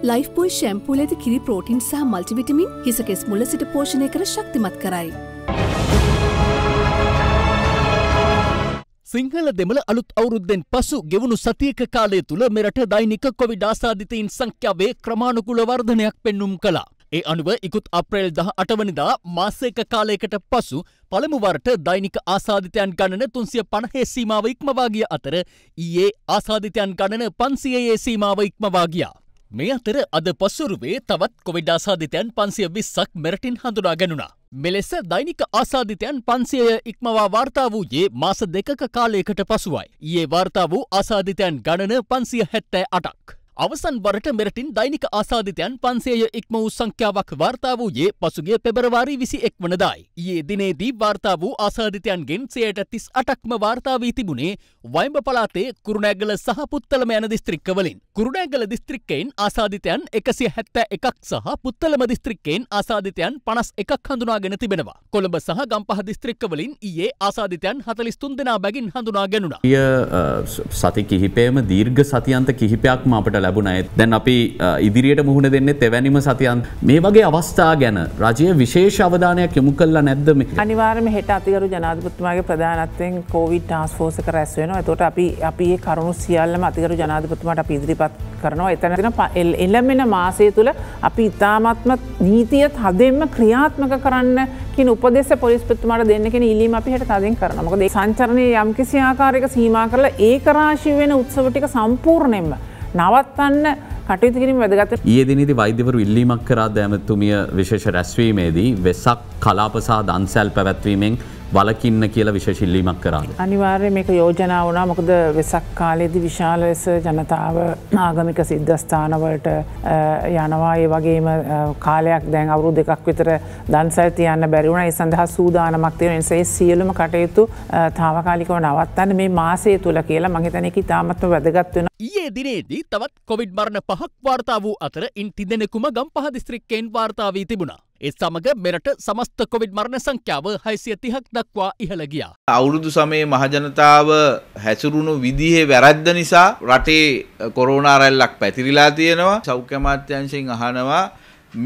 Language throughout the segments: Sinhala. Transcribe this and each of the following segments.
ලයිෆ් බොයි ශැම්පූල ඇති කිරි ප්‍රෝටින් සහ මල්ටිවිටමින් හිසකෙස් මුල සිට පෝෂණය කර ශක්තිමත් කරයි. සිංහල දෙමළ අලුත් අවුරුද්දෙන් පසු ගෙවුණු සතියක කාලය තුළ මෙරට දෛනික කොවිඩ ආසාධිතයින් සංඛ්‍යාවේ ක්‍රමාණුකුල වර්ධනයක් පෙන්නුම් කළා. ඒ අනුව ඉකුත් අප්‍රේල් දහ අටවනිදා මාසයක කාලයකට පසු පළමුවරට දෛනික ආසාධිතයන් ගණන තුන්සිය පණහේ සීමාව ඉක්මවාගිය අතර ඊයේ ආසාධිතයන් ගණන පන්සියයේ සීමාව ඉක්මවාගියා. මේ අතර අද පස්සුරුවේ තවත් කොවිඩ ආසාධිතයන් පන්සිය විස්සක් මෙරටින් හඳුනා ගැනුණා. මෙලෙස දෛනික ආසාධිතයන් පන්සියය ඉක්මවා වාර්තා වූයේ මාස දෙකක කාලයකට පසුවයි. ඊයේ වාර්තා වූ ආසාධිතයන් ගණන පන්සිය හැත්තෑ අටක්. අවසන් වරට මෙරටින් දෛනික ආසාධිතයන් පන්සේය ඉක්ම වූ සංඛ්‍යාවක් වාර්තා වූයේ පසුගිය පෙබරවාරි විසි එක් වනදායි. ඊයේ දිනේදී වාර්තා වූ ආසාධිතයන්ගෙන් සයට තිස් අටක්ම වාර්තා වී තිබුණේ වයිඹ පලාතේ කුරුණෑගල සහ පුත්තලම යන දිස්ත්‍රික්කවලින්. කුරුණෑගල දිස්ත්‍රික්කයෙන් ආසාධිතයන් එකසිය හැත්ත එකක් සහ පුත්තලම දිස්ත්‍රික්කයෙන් ආසාධිතයන් පනස් එකක් හඳුනාගෙන තිබෙනවා. කොළඹ සහ ගම්පහ දිස්ත්‍රික්කවලින් ඊයේ ආසාධිතයන් හතලිස්තුන් දෙනා බැගින් හඳුනා ගැනුණා. සති කිහිපේම දීර්ඝ සතියන්ත කිහිපයක්ම අපට ලැබුණ ඇත් දැන් අපි ඉදිරියට මුහුණ දෙන්න තෙවැනිම සතියන්. මේ වගේ අවස්ථා ගැන රජය විශේෂ අවධානයක් යොමු කල්ලා නැද්දම අනිවාර්ම හෙට අතිකරු ජනාධපතුමාගේ ප්‍රධානත්වයෙන් කෝවිඩ් ටාස්ෆෝසක රැස් වෙන තොට අපි අපි කරුණු සියල්ලම අතිකරු ජනාධපතුමට අපි ඉදිරිපත් කරනවා. එතනතින එල් එල්ලමෙන මාසය තුළ අපි ඉතාමත්ම නීතියත් හදෙන්ම ක්‍රියාත්මක කරන්න කින උපදෙස පොලිස්පත්තුමට දෙන්නකෙන ඉල්ලීම අපි හට තදින් කරනමකද සංචරණය යම්කිසි ආකාරයක සීමා කරලා ඒකරාශි වෙන උත්සවටික සම්පූර්ණයෙන්ම නවත්තන්න කටයුතු කිරීම වැදගත. ඒදිනිදි වෛද්‍යවරු ඉල්ලීමක් කරා දෑමතුමිය විශේෂ රැස්වීමේදී වෙසක් කලාපසා දන්සැල් පැවැත්වීමෙන් වලකින්න කියලා විශේෂිල්ලීමක් කරන්න. අනිවාර්ය මේක යෝජනා වනා මොකද වෙසක් කාලෙදි විශාල ලෙස ජනතාව ආගමික සිද්ධස්ථානවලට යනවා ඒ වගේම කාලයක් දැන් අවුරු දෙකක් විතර දන්සැල් තියන්න බැරිවුණ ඒ සඳහා සූදානමක් තියෙන නිසා සියලුම කටයුතු තාවකාලිකව නවත්තන්න මේ මාසය තුළ කියලා මහිතනක තාමත්ව වැදගත් වෙන. ඊයේ දිනේදී තවත් කොවිඩ් මරණ පහක් වාර්තා වූ අතර ඉන් තිදෙනෙකුම ගම් පහ දිස්ත්‍රික්කෙන් වාර්තාවී තිබුණා. ඒ සමග මෙරට සමස්ත කොවිඩ් මරණ සංඛ්‍යාව හයිසිය තිහක් දක්වා ඉහළ ගියා. අවුරුදු සමයේ මහජනතාව හැසුරුණු විදිහේ වැරද්ද නිසා රටේ කොරෝනා රැල්ලක් පැතිරිලා තියෙනවා. සෞඛ්‍ය අමාත්‍යාංශයෙන් අහනවා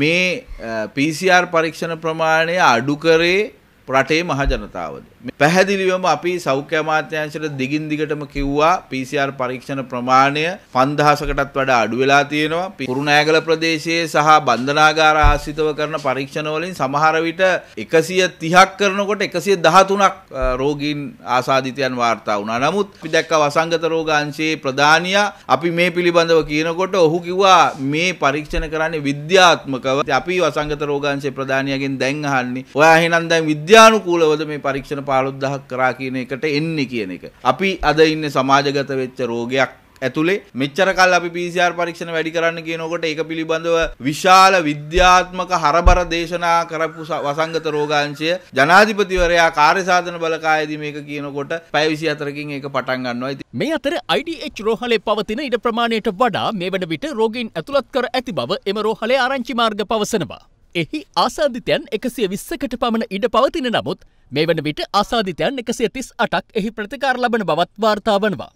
මේ PCR පරීක්ෂණ ප්‍රමාණය අඩු කරේ රටේ මහජනතාවද. පැහැදිලිවම අපි සෞඛ්‍ය අමාත්‍යංශයට දිගින් දිගටම කිව්වා PCR පරීක්ෂණ ප්‍රමාණය 5000කටත් වඩා අඩු වෙලා තියෙනවා. කුරුණෑගල ප්‍රදේශයේ සහ බන්ධනාගාර ආශ්‍රිතව කරන පරීක්ෂණ වලින් සමහර විට 130ක් කරනකොට 113ක් රෝගීන් ආසාදිතයන් වාර්තා වුණා. නමුත් අපි දැක්ක වසංගත රෝග අංශයේ ප්‍රධානියා අපි මේ පිළිබඳව කියනකොට ඔහු කිව්වා මේ පරීක්ෂණ කරන්නේ විද්‍යාත්මකව. අපි වසංගත රෝග අංශයේ ප්‍රධානියාගෙන් දැන් අහන්නේ ඔයා එහෙනම් දැන් විද්‍යානුකූලවද මේ පරීක්ෂණ පාලොද්දහක් කරා කියන එකට එන්නේ කියන එක. අපි අද ඉන්න සමාජගත වෙච්ච රෝගයක් ඇතුළේ මෙච්චර කල් අපි PCR පරීක්ෂණ වැඩි කරන්න කියනකොට ඒක පිළිබඳව විශාල විද්‍යාත්මක හරබර දේශනා කරපු වසංගත රෝගාංශය ජනාධිපතිවරයා කාර්ය සාධන බලකායේදී මේක කියනකොට පැය 24කින් ඒක පටන් ගන්නවා. මේ අතර IDH රෝහලේ පවතින ඉඩ ප්‍රමාණයට වඩා මේ වන විට රෝගීන් ඇතුළත් කර ඇති බව එම රෝහලේ ආරංචි මාර්ග පවසනවා. එහි ආසාධිතයන් එකසිය විස්සකට පමණ ඉඩ පවතින නමුත් මේ වන විට ආසාධිතයන් එකසිය තිස් අටක් එහි ප්‍රතිකාර ලබන බවත් වාර්තා වනවා.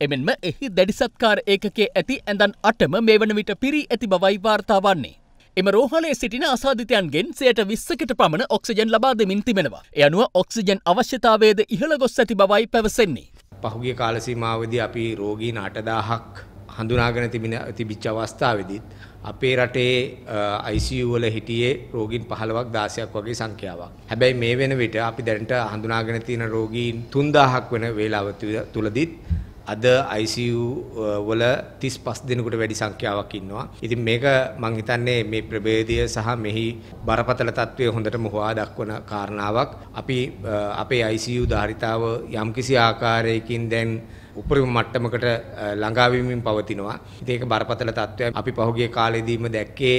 එමෙන්ම එහි දැඩිසත්කාර ඒකේ ඇති ඇඳන් අටම මේ වන විට පිරී ඇති බවයි වාර්තා වන්නේ. එම රෝහලේ සිටින අසාධිතයන්ගෙන් සයට විස්සකට පමණ ඔක්සිජන් ලබා දෙමින් තිබෙනවා. යනුව ඔක්සිජන් අවශ්‍යතාවේද ඉහළ ගොස් ඇති බවයි පැවසෙන්නේ. පහුගිය කාලසීමාවදී අපි රෝගීන් අටදාහක් හඳුනාගෙන තිබෙන තිබිච්ච අවස්ථාවේදීත් අපේ රටේ ICU වල හිටියේ රෝගීන් 15ක් 16ක් වගේ සංඛ්‍යාවක්. හැබැයි මේ වෙන විට අපි දැනට හඳුනාගෙන තියෙන රෝගීන් 3000ක් වෙන වේලාව තුලදීත් අද ICU වල 35 දෙනෙකුට වැඩි සංඛ්‍යාවක් ඉන්නවා. ඉතින් මේක මම හිතන්නේ මේ ප්‍රභේදය සහ මෙහි බරපතල තත්ත්වය හොඳටම හොවා දක්වන කාරණාවක්. අපි අපේ ICU ධාරිතාව යම්කිසි ආකාරයකින් දැන් උපරිම මට්ටමකට ළඟාවීමෙන් පවතිනවා. ඉතින් ඒක බරපතල තත්ත්වයක්. අපි පහුගිය කාලෙදීම දැක්කේ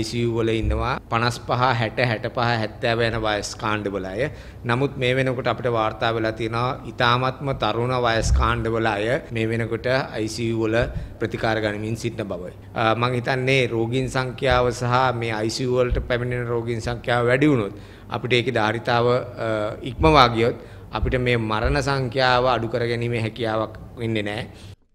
ICU වල ඉන්නවා 55 60 65 70 යන වයස් කාණ්ඩවල අය. නමුත් මේ වෙනකොට අපිට වාර්තා වෙලා තියෙනවා ඊ타ත්ම තරුණ වයස් කාණ්ඩවල අය මේ වෙනකොට ICU වල ප්‍රතිකාර ගනිමින් සිටින බවයි. මම හිතන්නේ රෝගීන් සංඛ්‍යාව සහ මේ ICU වලට පැමිණෙන රෝගීන් සංඛ්‍යාව වැඩි වුණොත් අපිට ඒකේ ධාරිතාව ඉක්මවා ගියොත් අපිට මේ මරණ සංඛ්‍යාව අඩු කර ගැනීමේ හැකියාවක් වෙන්නේ නැහැ.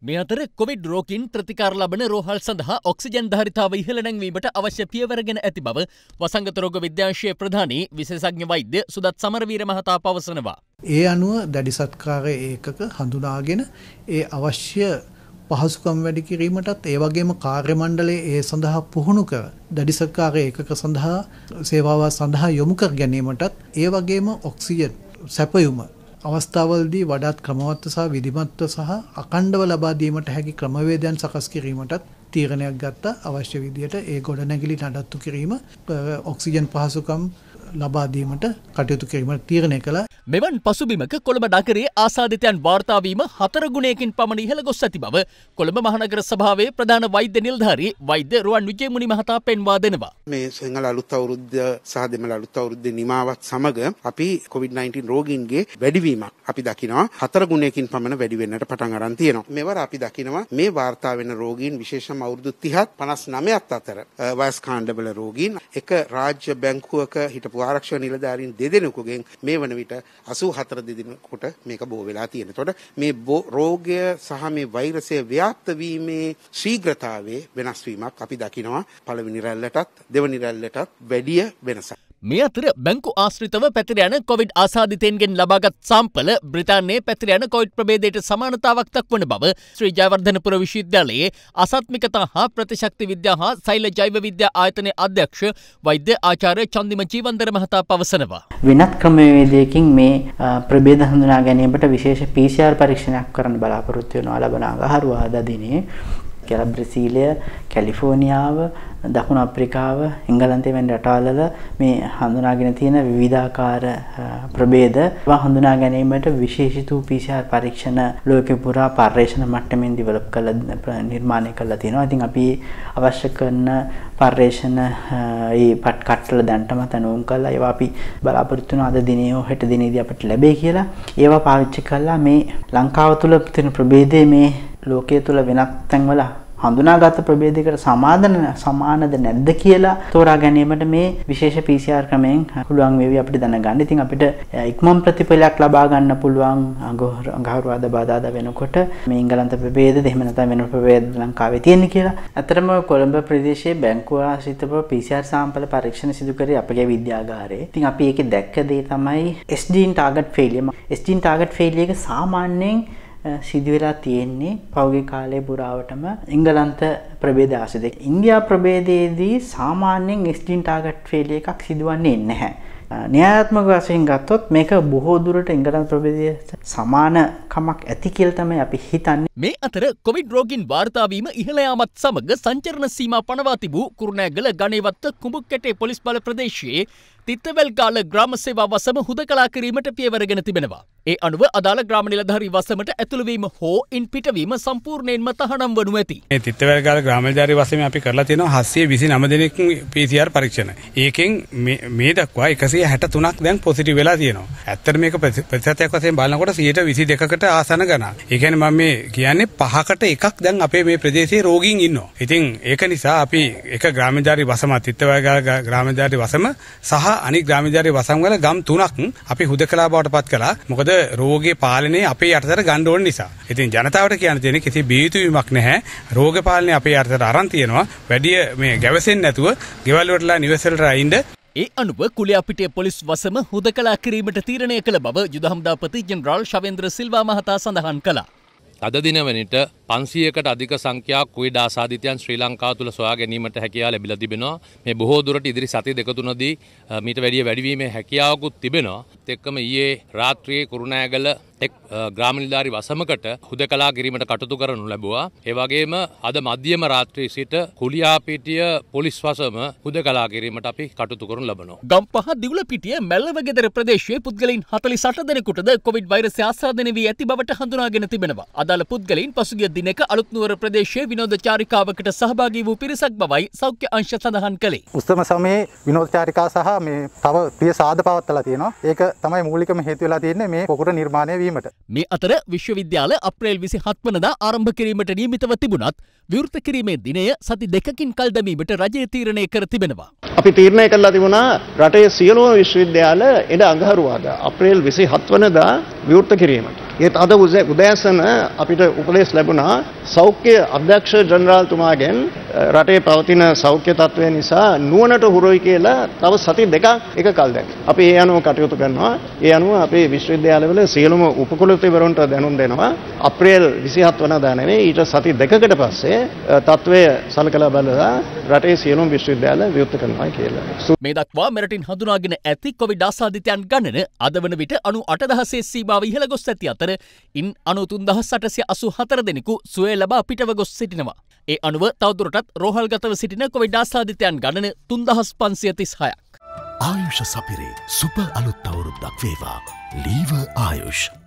මේ අතර කොවිඩ් රෝකින් ප්‍රතිකාර ලබන රෝහල් සඳහා ඔක්සිජන් ධරිතාව ඉහළ නැංවීමට අවශ්‍ය පියවරගෙන ඇති බව වසංගත රෝග විද්‍යාංශය ප්‍රධානී විශේෂඥ වෛද්‍ය සුදත් සමරවීර මහතා පවසනවා. ඒ අනුව දැඩිසත්කාර ඒකක හඳුනාගෙන ඒ අවශ්‍ය පහසුකම් වැඩි කිරීමටත් ඒ වගේම කාර්ය මණ්ඩලයේ ඒ සඳහා පුහුණු කර දැඩිසත්කාර ඒකක සඳහා සේවාව සඳහා යොමු කර ගැනීමටත් ඒ වගේම ඔක්සිජන් සැපයුම. අවස්ථාවල්දී වඩාත් ක්‍රමවත්ව සහ විධිමත්ව සහ අකණ්ඩව ලබා දීමට හැකි ක්‍රමවේදයන් සකස් කිරීමටත් තීරණයක් ගත්තා. අවශ්‍ය විදියට ඒ ගොඩනැගිලි නඩත්තු කිරීම ඔක්සිජන් පහසුකම් ලබා දීමට කටයුතු කිරීමට තීරණය කළා මෙවන් පසුබිමක කොළඹ නගරයේ ආසාධිතයන් වාර්තාවීම හතර ගුණයකින් පමණ ඉහළ ගොස් ඇති බව කොළඹ මහනගර සභාවේ ප්‍රධාන වෛද්‍ය නිල්ධාරී වෛද්‍ය රුවන් විජයමුනි මහතා පෙන්වා දෙනවා. මේ සිංහල අලුත් අවුරුද්ද සහ දෙමළ අලුත් අවුරුද්දේ නිමාවත් සමග අපි COVID-19 රෝගීන්ගේ වැඩිවීමක් අපි දකිනවා හතර ගුණයකින් පමණ වැඩි වෙන්නට පටන් අරන් තියෙනවා. මෙවර අපි දකිනවා මේ වාර්තා වෙන රෝගීන් විශේෂම අවුරුදු 30ත් 59ත් අතර වයස් කාණ්ඩවල රෝගීන් එක රාජ්‍ය බැංකුවක හිටපු ආරක්ෂක නිලධාරීන් දෙදෙනෙකුගෙන් මේ වන විට අසූ හතර දෙදිනකොට මේක බෝ වෙලා තියෙන. තොට මේ රෝගය සහ මේ වෛරසය ව්‍යාප්තවීමේ ශීග්‍රතාවේ වෙනස්වීමක් අපි දකිනවා පළවෙනි රැල්ලටත් දෙවනි රැල්ලටත් වැඩිය වෙනසක්. මේ අතර බැංකු ආශ්‍රිතව පැතිර යන කොවිඩ් ආසාධිතයන්ගෙන් ලබාගත් සම්පල බ්‍රතාන්නේ පැතිර යන කොයිඩ් ප්‍රබේදයට සමානතාවක් දක්වන බව ශ්‍රී ජයවර්ධනපුර විශ්වවිද්‍යාලයේ අසත්මිකතා හා ප්‍රතිශක්ති විද්‍යා හා සෛල ජෛව විද්‍යා ආයතනය අධ්‍යක්ෂ වෛද්‍ය ආචාර්ය චන්දිම ජීවන්දර මහතා පවසනවා. වෙනත් ක්‍රමවේදයකින් මේ ප්‍රබේද හඳුනා ගැනීමට විශේෂ PCR පරීක්ෂණයක් කරන්න බලාපොරොත්තු වෙනවා ලබන අඟහරුවාදා දිනේ කියලා බ්‍රසීලය කැලිෆෝනියාව දකුණු අප්‍රිකාව එංගලන්තය වැනි රටවල්වල මේ හඳුනාගෙන තියෙන විවිධාකාර ප්‍රභේද හඳුනා ගැනීමට විශේෂිත වූ PCR පරීක්ෂණ ලෝකෙ පුරා පර්යේෂණ මට්ටමින් ඩිවලොප් කරලා නිර්මාණය කරලා තියෙනවා. ඉතින් අපි අවශ්‍ය කරන පර්යේෂණ ඒ පට් කට්ටල දැන්ටම තනුවම් කරලා ඒවා අපි බලාපොරොත්තු වෙන අද දිනේ හෝ හෙට දිනේදී අපිට ලැබෙයි කියලා ඒවා පාවිච්චි කරලා මේ ලංකාව තුල තියෙන ප්‍රභේදයේ මේ ලෝකයේ තුල වෙනත් තැන්වල හඳුනාගත් ප්‍රභේදයකට සමාදන සමානද නැද්ද කියලා තෝරා ගැනීමට මේ විශේෂ PCR ක්‍රමයෙන් පුළුවන් වේවි අපිට දැනගන්න. ඉතින් අපිට ඉක්මන් ප්‍රතිඵලයක් ලබා ගන්න පුළුවන් අඟහරුවාද බාදාද වෙනකොට මේ එංගලන්ත ප්‍රභේද එහෙම නැත්නම් වෙන ප්‍රභේද ලංකාවේ තියෙන කියලා. ඇත්තටම කොළඹ ප්‍රදේශයේ බැංකුව ආශ්‍රිතව PCR සාම්පල පරීක්ෂණ සිදු කරේ අපගේ විද්‍යාගාරයේ. ඉතින් අපි ඒකේ දැක්ක දේ තමයි S gene target failure. S gene target failure එක සාමාන්‍යයෙන් සිදුවෙලා තියෙන්නේ පෞගේ කාලය පුරාවටම එංගලන්ත ප්‍රබේද ආසිද. ඉන්දයා ප්‍රබේදයේදී සාමාන්‍යයෙන් ස්ටින් ටාගට් ෆේලිය එකක් සිදුවන්නේ නැහැ. න්‍යායාත්මක වශයෙන් ගත්තොත් මේක බොහෝ දුරට එංගලන්ත ප්‍රබේදය සමානකමක් ඇති කියලා තමයි අපි හිතන්නේ. මේ අතර කොවිඩ් රෝගින් වාර්තාවීම ඉහළ යාමත් සමග සංචරණ සීමා පනවා තිබූ කුරුණෑගල ගණේවත්ත කුඹුක්කැටේ පොලිස් බල ප්‍රදේශයේ තිත්තවැල් ගාල ග්‍රාම සේවා වසම හුදකලා කිරීමට පියවරගෙන තිබෙනවා. ඒ අනුව අදාළ ග්‍රාම නිලධාරී වසමට ඇතුළුවීම හෝ ඉන් පිටවීම සම්පූර්ණයෙන්ම තහනම් වනු ඇති. මේ තිත්තවැල් ගාල ග්‍රාමජාරී වසම අපි කරලා තියෙනවා 729 දෙනෙක් PCR පරීක්ෂණ. ඒකෙන් මේ දක්වා 163ක් දැන් පොසිටිව් වෙලා තියෙනවා. ඇත්තට මේක ප්‍රතිශතයක් වශයෙන් බලනකොට 122කට ආසන ගණන්. ඒ කියන්නේ මම මේ කියන්නේ පහකට එකක් දැන් අපේ මේ ප්‍රදේශයේ රෝගීන් ඉන්නවා. ඉතින් ඒක නිසා අපි එක ග්‍රාමජාරී වසම තිත්තවැල් ගාල ග්‍රාමජාරී වසම සහ අනික් ග්‍රාමජාරී වසම් වල ගම් තුනක් අපි හුදකලා බවට පත් කළා. මොකද රෝගයේ පාලනය අපේ යටතට ගන්න ඕන නිසා. ඉතින් ජනතාවට කියන්න තියෙන්නේ කිසි බීයුතුවීමක් නැහැ. රෝග පාලනය අපේ යටතට අරන් තියෙනවා. වැඩි මේ ගැවසෙන්නේ නැතුව ගෙවල් වලටලා නිවසලට අයින්ද ඒ අනුව කුලියාපිටිය පොලිස් වසම හුදකලා කිරීමට තීරණය කළ බව යුද හමුදාපති ජෙනරාල් ශවේන්ද්‍ර සිල්වා මහතා සඳහන් කළා. අද දින වනිට පන්සියකට අධික සංඛ්‍යා කුයිඩ ආසාධිතයන් ශ්‍රී ලංකා තුළ සොයා ගැනීමට හැකියාව ලැබිලා තිබෙනවා. මේ බොහෝ දුරට ඉදිරි සති දෙක තුනදී මීට වැඩිය වැඩිවීමේ හැකියාවකුත් තිබෙනවා. එක්කම ඊයේ රාත්‍රියේ කුරුණෑගල එක් ග්‍රාමනිධාරි වසමකට හුදකලා කිරීමට කටතු කරනු ලැබවා. ඒවගේම අද මධ්‍යම රාත්‍රී සිට කුලියාපිටිය පොලිස් වසම හුදකලා කිරීමට අපි කටතු කරනු ලබනවා. ගම්පහ දිවල පිටිය මැල්ලව ගෙදර ප්‍රදේශයේ පුද්ගලින් හතලි සට දෙනෙකුටද කොවිඩ් වෛරසය ආසාදන වී ඇති බවට හඳුනාගෙන තිබෙනවා. අදාළ පුද්ගලින් පසුගිය දිනක අලුත්නුවර ප්‍රදේශයේ විනෝද චාරිකාවකට සහභාගී වූ පිරිසක් බවයි සෞඛ්‍ය අංශ සඳහන් කළේ. උත්තම සමයේ විනෝද චාරිකා සහ මේ තව ප්‍රිය සාධ පවත්වලා තියෙනවා. ඒක තමයි මූලිකම හේතු වෙලා තියෙන්නේ මේ පොකුර නිර්මාණය වීමට. මේ අතර විශ්වවිද්‍යාල අප්‍රේල් විසි හත්වනදා ආරම්භ කිරීමට නියමිතව තිබුණත් විවෘත කිරීමේ දිනය සති දෙකකින් කල් දැමීමට රජය තීරණය කර තිබෙනවා. අපි තීරණය කල්ලා තිබුණා රටේ සියලුම විශ්වවිද්‍යාල එඩ අඟහරුවාද අප්‍රේල් විසි හත්වනදා විවෘත කිරීමට. ඒත් අද උදෑසන අපිට උපදෙස් ලැබුණා සෞඛ්‍ය අධ්‍යක්ෂ ජනරාල්තුමාගෙන් රටේ පවතින සෞඛ්‍ය තත්ත්වය නිසා නුවනට හුරුයි කියලා තව සති දෙකක් එක කල් දැක්. අපි ඒ අනුව කටයුතු කරනවා. ඒ අනුව අපේ විශ්වවිද්‍යාලවල සියලුම උපකුලතිවරුන්ට දැනුම් දෙනවා. අප්‍රේල් 27 වනදා නෙවෙයි ඊට සති දෙකකට පස්සේ තත්ත්වය සලකලා බලලා රටේ සියලුම විශ්වවිද්‍යාල විවෘත කරනවා කියලා. මේ දක්වා මෙරටින් හඳුනාගෙන ඇති කොවිඩ් ආසාදිතයන් ගණන අද වන විට අනු අටදහසේ සීමාව ඉහළ ගොස් ඇති අතර ඉන් අනුතුන්දහ සටසය අසු හතර දෙනෙකු සුවේ ලබා පිටව ගොස් සිටිනවා. ඒ අනුව තවදුරටත් රෝහල් ගතව සිටින කොවිඩ් ආසාදිතයන් ගණන තුන්දහස් පන්සිය තිස් හයක්. ආයුෂ සපිරේ සුප අලුත් අවුරුද්දක් වේවා ලීව ආයුෂ්.